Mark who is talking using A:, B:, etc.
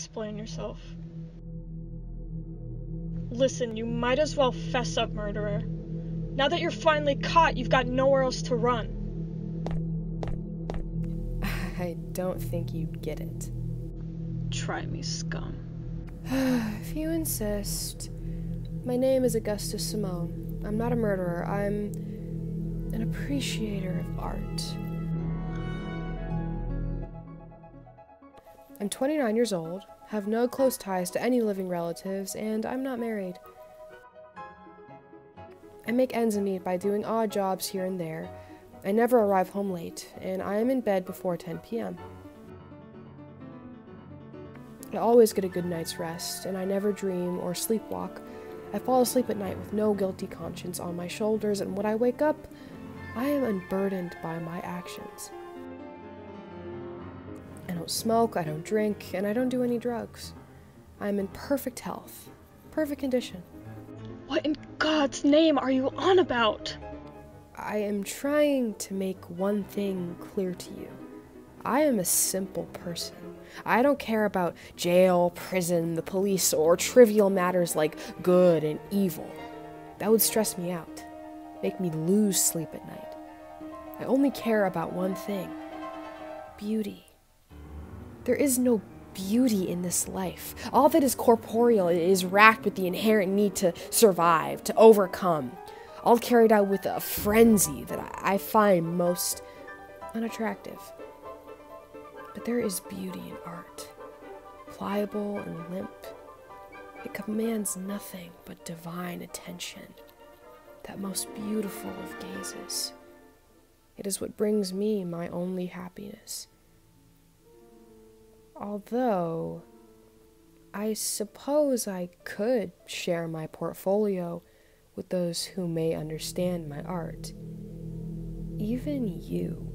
A: explain yourself. Listen, you might as well fess up, murderer. Now that you're finally caught, you've got nowhere else to run.
B: I don't think you'd get it.
A: Try me, scum.
B: if you insist. My name is Augustus Simone. I'm not a murderer. I'm an appreciator of art. I'm 29 years old, have no close ties to any living relatives, and I'm not married. I make ends meet by doing odd jobs here and there. I never arrive home late, and I am in bed before 10 p.m. I always get a good night's rest, and I never dream or sleepwalk. I fall asleep at night with no guilty conscience on my shoulders, and when I wake up, I am unburdened by my actions. I don't smoke, I don't drink, and I don't do any drugs. I am in perfect health, perfect condition.
A: What in God's name are you on about?
B: I am trying to make one thing clear to you. I am a simple person. I don't care about jail, prison, the police, or trivial matters like good and evil. That would stress me out, make me lose sleep at night. I only care about one thing beauty. There is no beauty in this life. All that is corporeal is racked with the inherent need to survive, to overcome, all carried out with a frenzy that I find most unattractive. But there is beauty in art, pliable and limp. It commands nothing but divine attention, that most beautiful of gazes. It is what brings me my only happiness. Although, I suppose I could share my portfolio with those who may understand my art. Even you.